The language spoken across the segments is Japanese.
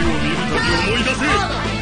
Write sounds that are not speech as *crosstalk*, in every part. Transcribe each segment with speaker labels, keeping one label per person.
Speaker 1: を見るたび思い出せ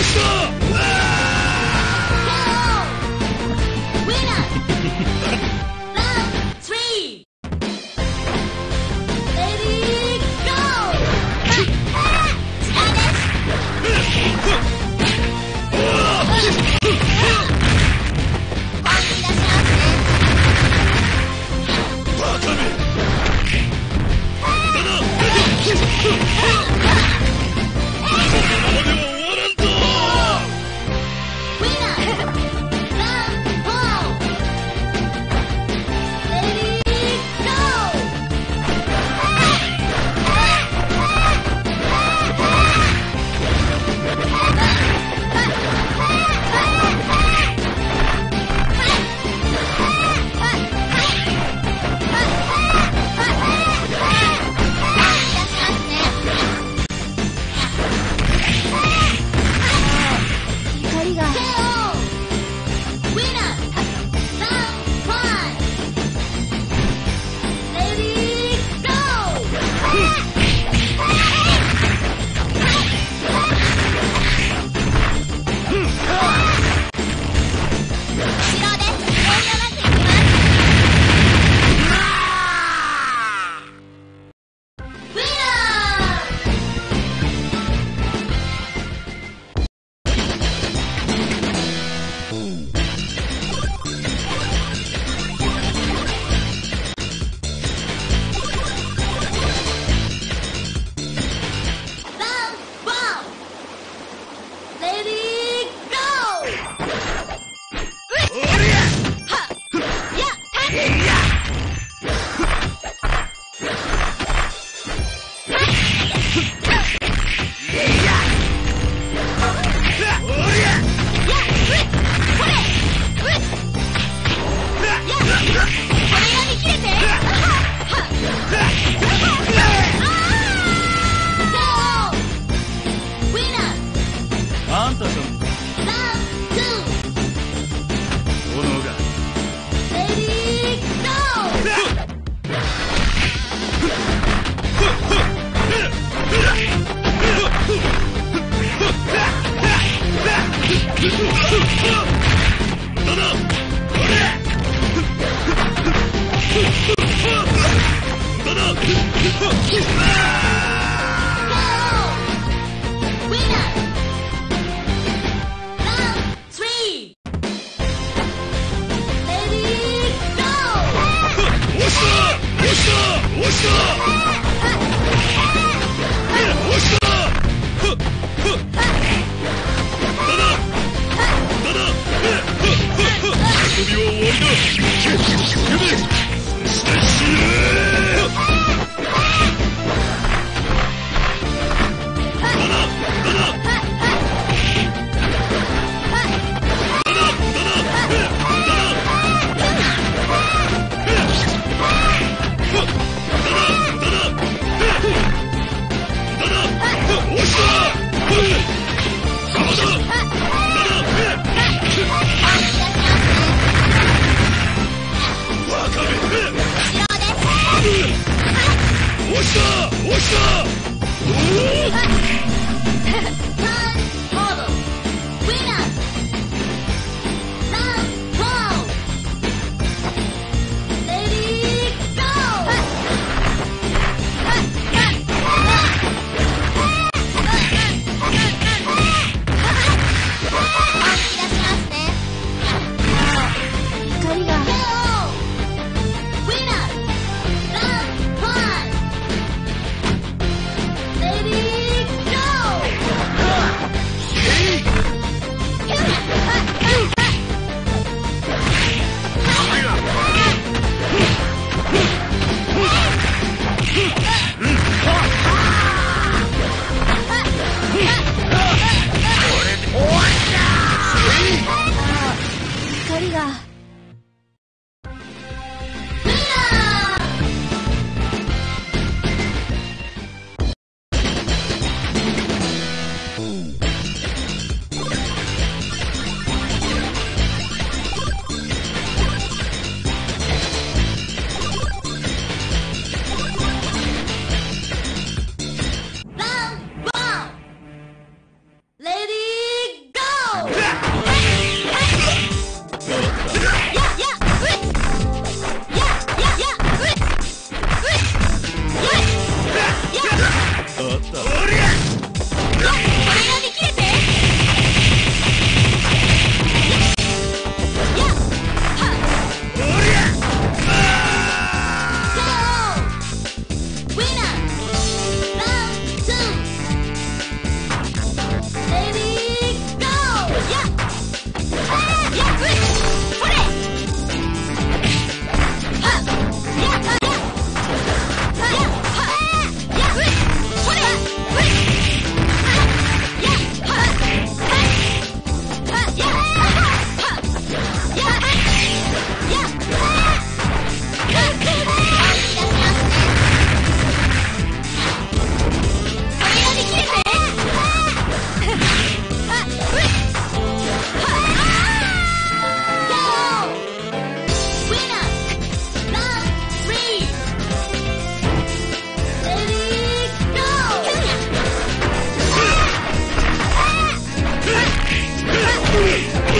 Speaker 1: 我射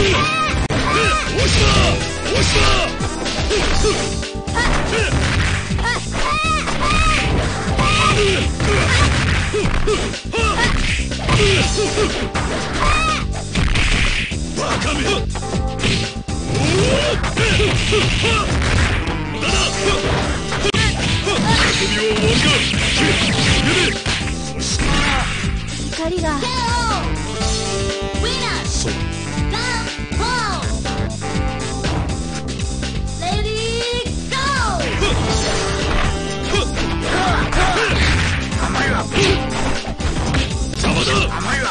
Speaker 1: バカめ無駄だ遊びは終わりだゆめそして
Speaker 2: 光が。
Speaker 1: そう。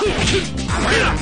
Speaker 1: だ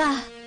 Speaker 2: が。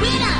Speaker 2: Winner!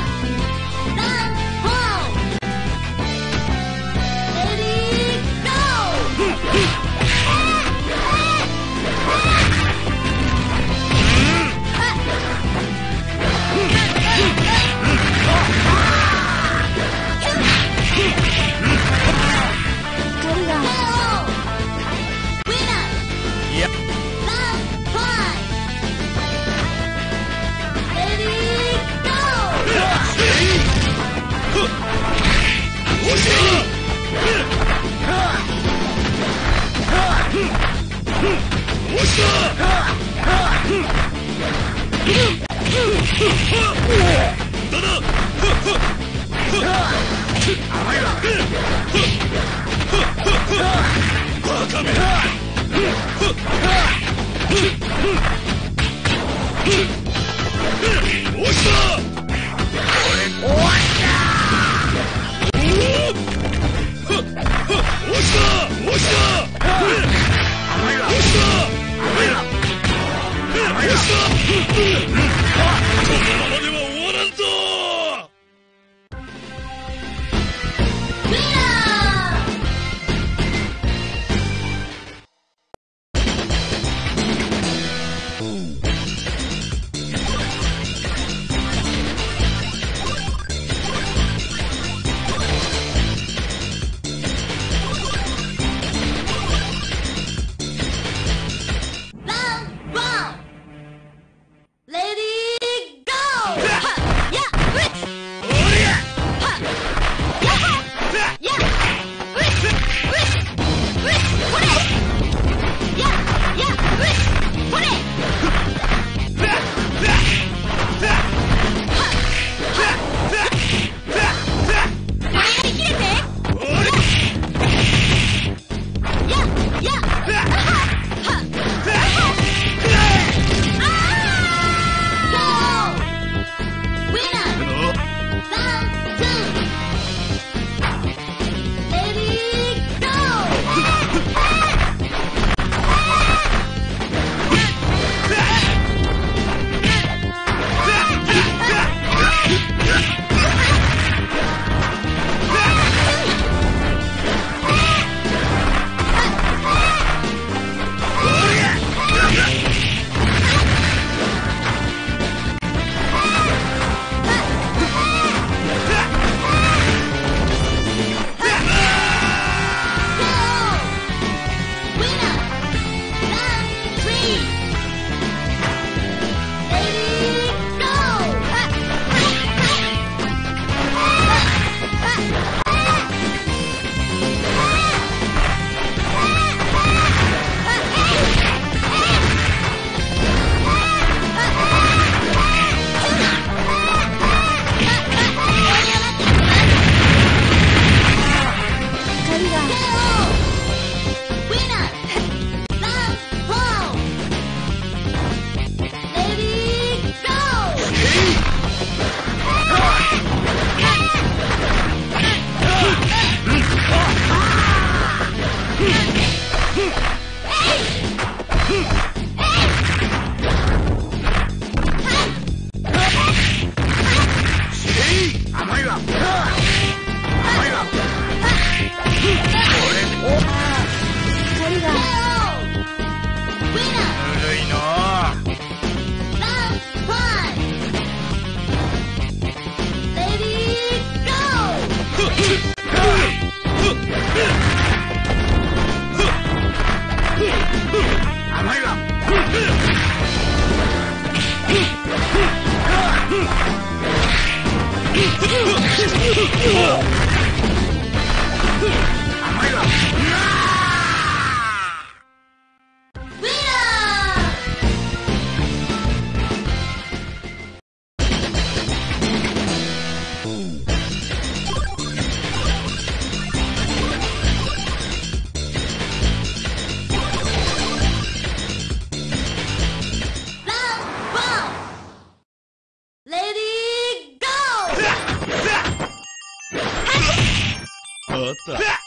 Speaker 1: Garota.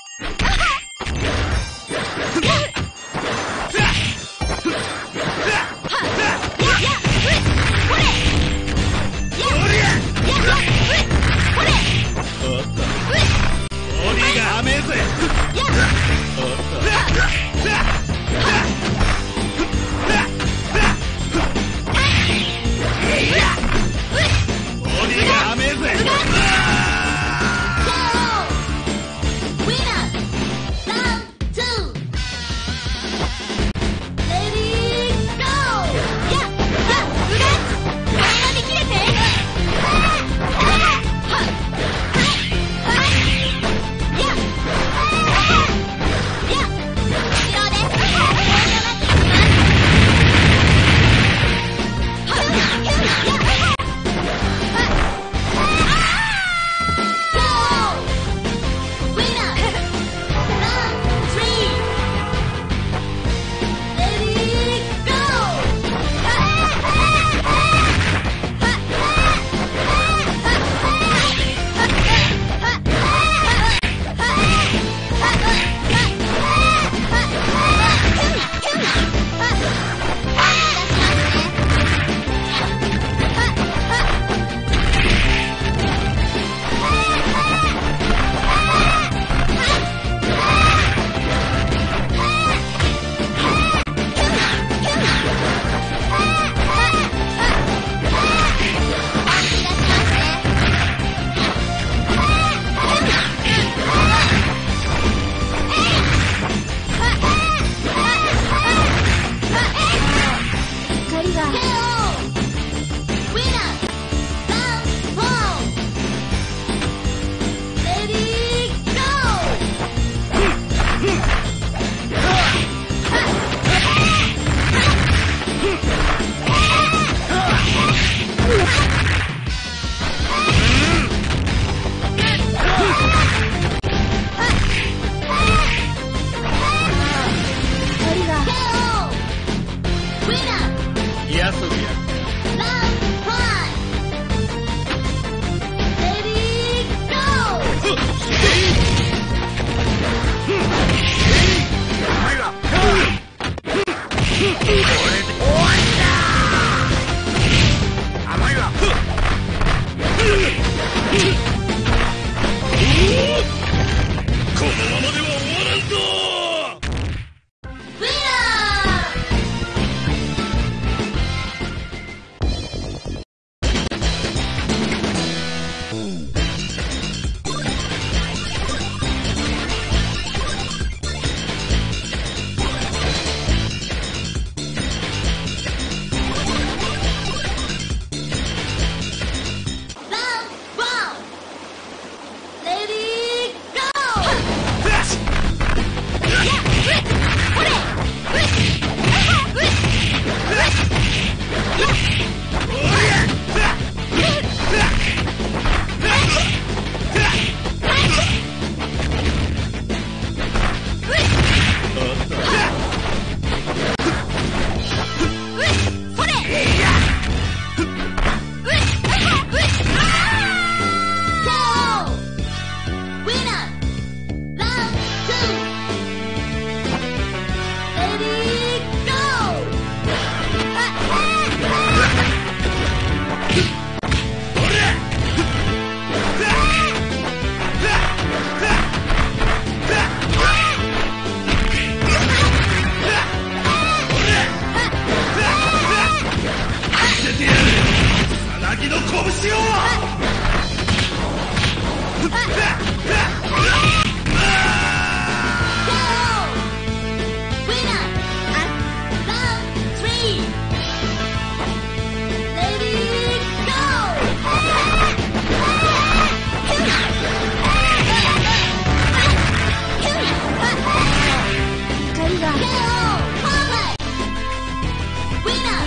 Speaker 2: winner.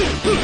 Speaker 1: Hmm.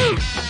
Speaker 1: *gasps* Hmm. *laughs*